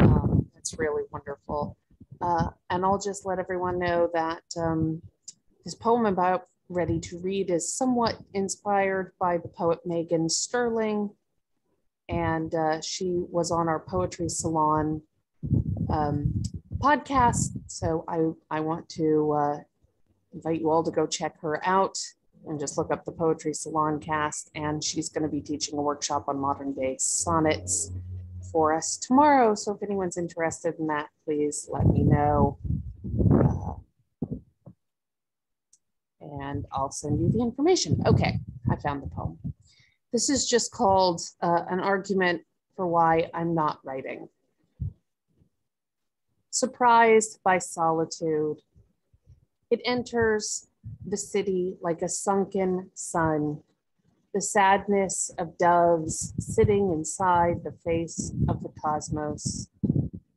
Um, it's really wonderful. Uh, and I'll just let everyone know that um, this poem about ready to read is somewhat inspired by the poet Megan Sterling. And uh, she was on our Poetry Salon um, podcast. So I, I want to uh, invite you all to go check her out and just look up the Poetry Salon cast. And she's going to be teaching a workshop on modern day sonnets for us tomorrow. So if anyone's interested in that, please let me know. Uh, and I'll send you the information. Okay, I found the poem. This is just called uh, an argument for why I'm not writing. Surprised by solitude, it enters the city like a sunken sun, the sadness of doves sitting inside the face of the cosmos.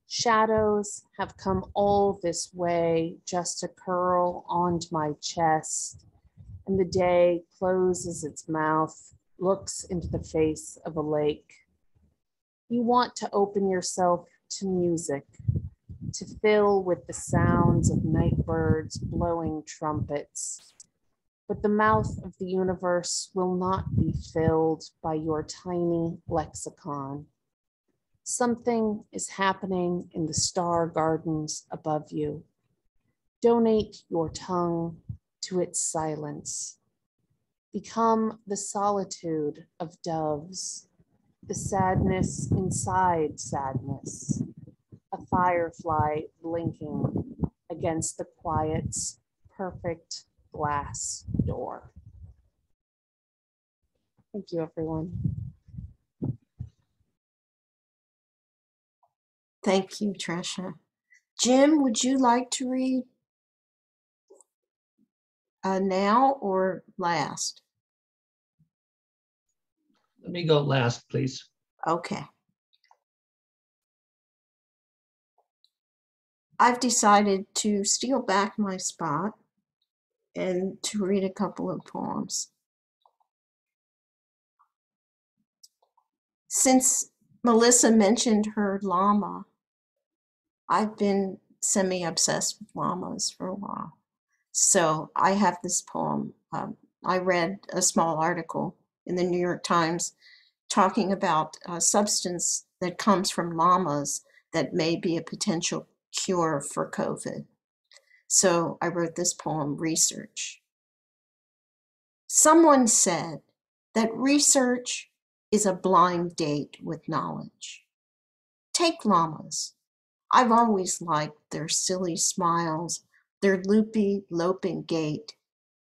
Shadows have come all this way just to curl onto my chest, and the day closes its mouth, looks into the face of a lake. You want to open yourself to music, to fill with the sounds of night birds blowing trumpets. But the mouth of the universe will not be filled by your tiny lexicon. Something is happening in the star gardens above you. Donate your tongue to its silence. Become the solitude of doves, the sadness inside sadness, a firefly blinking against the quiet's perfect glass door. Thank you, everyone. Thank you, Trisha. Jim, would you like to read uh, now or last? Let me go last, please. Okay. I've decided to steal back my spot and to read a couple of poems. Since Melissa mentioned her llama, I've been semi obsessed with llamas for a while. So I have this poem. Um, I read a small article in the New York Times talking about a substance that comes from llamas that may be a potential cure for COVID. So I wrote this poem, Research. Someone said that research is a blind date with knowledge. Take llamas. I've always liked their silly smiles, their loopy, loping gait.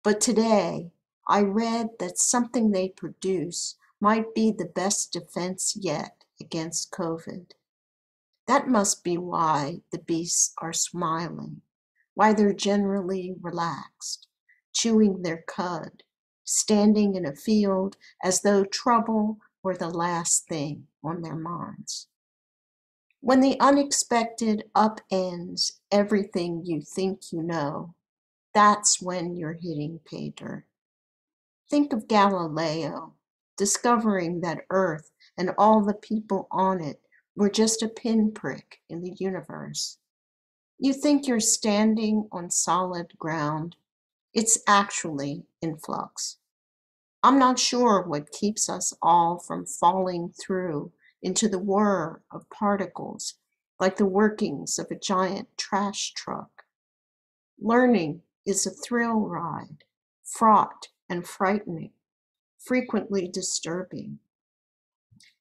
But today, I read that something they produce might be the best defense yet against COVID. That must be why the beasts are smiling, why they're generally relaxed, chewing their cud, standing in a field as though trouble were the last thing on their minds. When the unexpected upends everything you think you know, that's when you're hitting pay dirt. Think of Galileo discovering that Earth and all the people on it were just a pinprick in the universe. You think you're standing on solid ground. It's actually in flux. I'm not sure what keeps us all from falling through into the whir of particles like the workings of a giant trash truck. Learning is a thrill ride, fraught and frightening, frequently disturbing.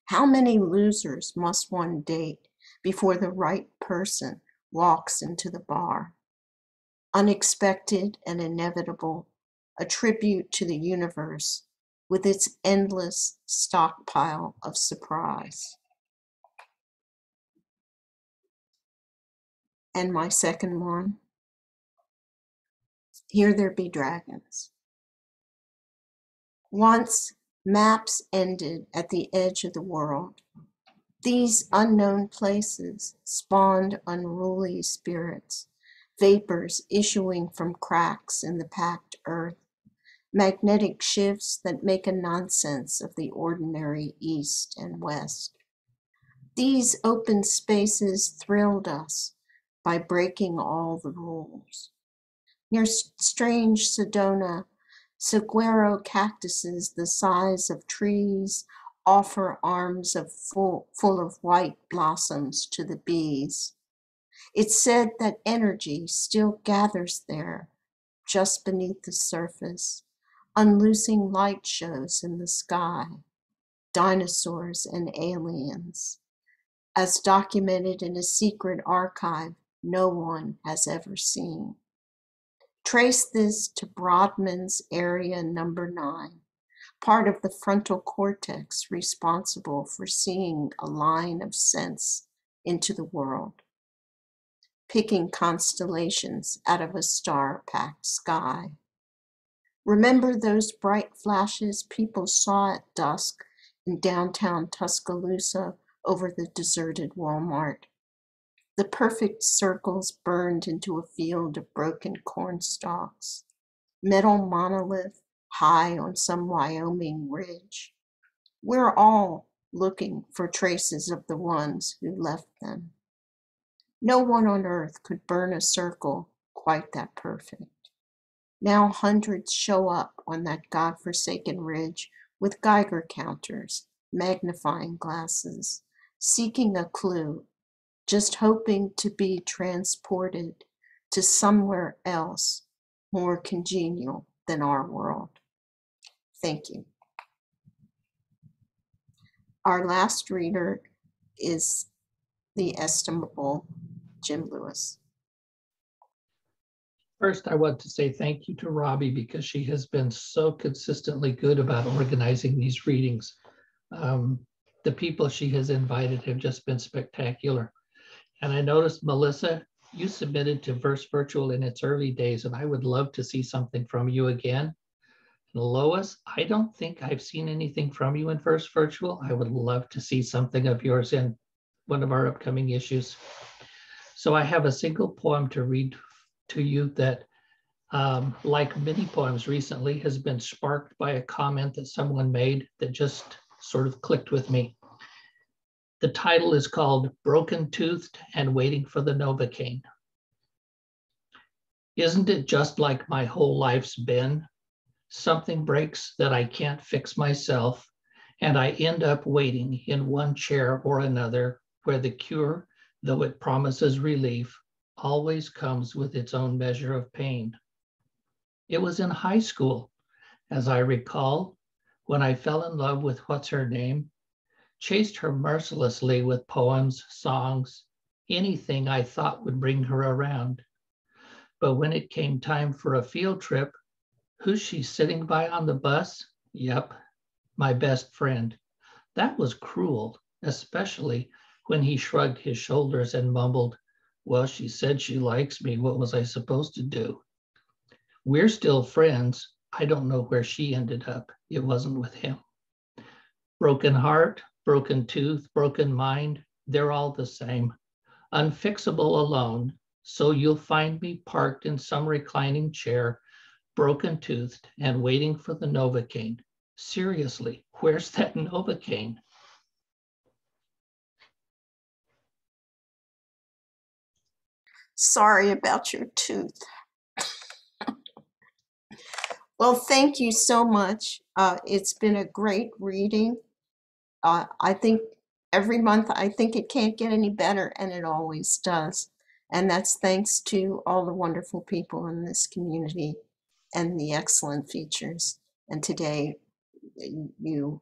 How many losers must one date before the right person walks into the bar? Unexpected and inevitable, a tribute to the universe with its endless stockpile of surprise. And my second one, Here There Be Dragons. Once maps ended at the edge of the world. These unknown places spawned unruly spirits, vapors issuing from cracks in the packed earth, magnetic shifts that make a nonsense of the ordinary east and west. These open spaces thrilled us by breaking all the rules. Near strange Sedona, saguaro cactuses the size of trees offer arms of full, full of white blossoms to the bees. It's said that energy still gathers there, just beneath the surface, unloosing light shows in the sky, dinosaurs and aliens, as documented in a secret archive no one has ever seen. Trace this to Brodmann's area number nine, part of the frontal cortex responsible for seeing a line of sense into the world, picking constellations out of a star packed sky. Remember those bright flashes people saw at dusk in downtown Tuscaloosa over the deserted Walmart? The perfect circles burned into a field of broken corn stalks, metal monolith high on some Wyoming ridge. We're all looking for traces of the ones who left them. No one on earth could burn a circle quite that perfect. Now hundreds show up on that God-forsaken ridge with Geiger counters, magnifying glasses, seeking a clue just hoping to be transported to somewhere else more congenial than our world. Thank you. Our last reader is the estimable Jim Lewis. First, I want to say thank you to Robbi because she has been so consistently good about organizing these readings. Um, the people she has invited have just been spectacular. And I noticed, Melissa, you submitted to Verse Virtual in its early days, and I would love to see something from you again. Lois, I don't think I've seen anything from you in Verse Virtual. I would love to see something of yours in one of our upcoming issues. So I have a single poem to read to you that, um, like many poems recently, has been sparked by a comment that someone made that just sort of clicked with me. The title is called Broken Toothed and Waiting for the Novocaine. Isn't it just like my whole life's been? Something breaks that I can't fix myself, and I end up waiting in one chair or another where the cure, though it promises relief, always comes with its own measure of pain. It was in high school, as I recall, when I fell in love with what's her name, chased her mercilessly with poems, songs, anything I thought would bring her around. But when it came time for a field trip, who's she sitting by on the bus? Yep, my best friend. That was cruel, especially when he shrugged his shoulders and mumbled, Well, she said she likes me. What was I supposed to do? We're still friends. I don't know where she ended up. It wasn't with him. Broken heart, broken tooth, broken mind, they're all the same. Unfixable alone, so you'll find me parked in some reclining chair, broken toothed and waiting for the Novocaine. Seriously, where's that *laughs* Novocaine? Sorry about your tooth. *laughs* well, thank you so much. Uh, it's been a great reading. Uh, I think every month, I think it can't get any better, and it always does. And that's thanks to all the wonderful people in this community and the excellent features. And today, you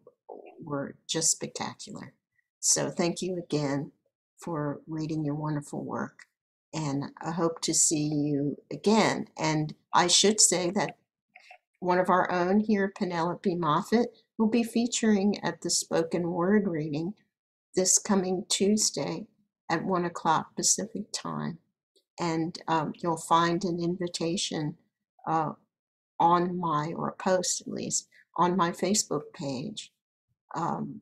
were just spectacular. So thank you again for reading your wonderful work. And I hope to see you again. And I should say that one of our own here, Penelope Moffet, will be featuring at the spoken word reading this coming Tuesday at one o'clock Pacific time. And um, you'll find an invitation uh, on my, or a post at least, on my Facebook page. Um,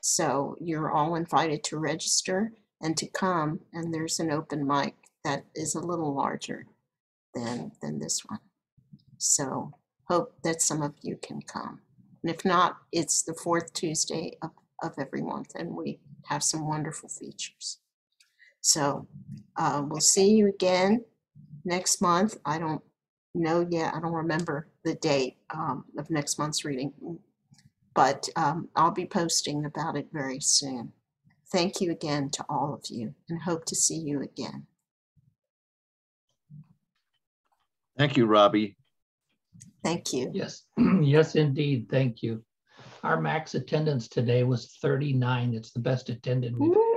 so you're all invited to register and to come. And there's an open mic that is a little larger than than this one. So hope that some of you can come. And if not, it's the fourth Tuesday of, of every month, and we have some wonderful features. So uh, we'll see you again next month. I don't know yet. I don't remember the date um, of next month's reading, but um, I'll be posting about it very soon. Thank you again to all of you and hope to see you again. Thank you, Robbi. Thank you. Yes, *clears throat* yes, indeed. Thank you. Our max attendance today was 39. It's the best attended we've Woo!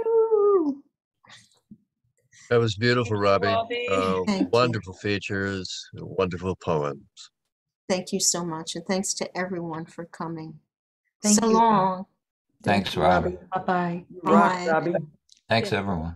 That was beautiful, Robbi. Robbi. Uh, Thank you. wonderful features, wonderful poems. Thank you so much. And thanks to everyone for coming. Thank so you. long. Thanks, Robbi. Bye-bye. Bye. Robbi. Thanks, everyone.